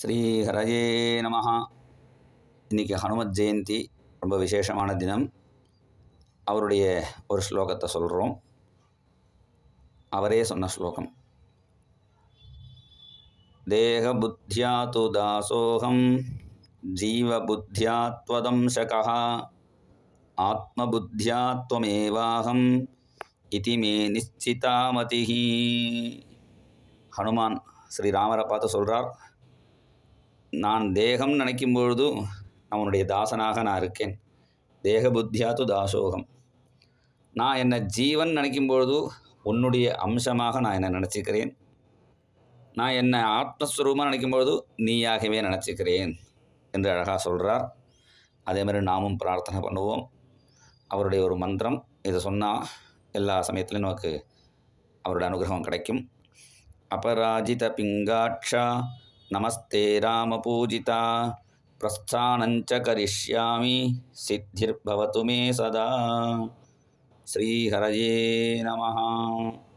ஸ்ரீஹரஜே நமஹா. இன்றைக்கி ஹனுமத் ஜெயந்தி ரொம்ப விசேஷமான தினம். அவருடைய ஒரு ஸ்லோகத்தை சொல்கிறோம் அவரே சொன்ன ஸ்லோகம். தேக புத்தியா து தாசோகம் ஜீவபுத்தியா துவதம்சகா ஆத்மபுத்தியா துவமேவாகம் இதி மே நிச்சிதாமதி ஹனுமான் ஸ்ரீராமரை பார்த்து சொல்கிறார் நான் தேகம் நினைக்கும் பொழுது அவனுடைய தாசனாக நான் இருக்கேன். தேக புத்தியாது தாசோகம். நான் என்னை ஜீவன் நினைக்கும் பொழுது உன்னுடைய அம்சமாக நான் என்னை நினச்சிக்கிறேன். நான் என்னை ஆத்மஸ்வரூபமாக நினைக்கும் பொழுது நீயாகவே நினச்சிக்கிறேன் என்று அழகாக சொல்கிறார் அதே மாதிரி நாமும் பிரார்த்தனை பண்ணுவோம். அவருடைய ஒரு மந்திரம் இதை சொன்னால் எல்லா சமயத்துலையும் நமக்கு அவருடைய அனுகிரகம் கிடைக்கும். அபராஜித பிங்காட்சா नमस्ते रामपूजिता। प्रस्थानञ्च करिष्यामि सिद्धिर्भवतु मे सदा। श्रीहरये नमः।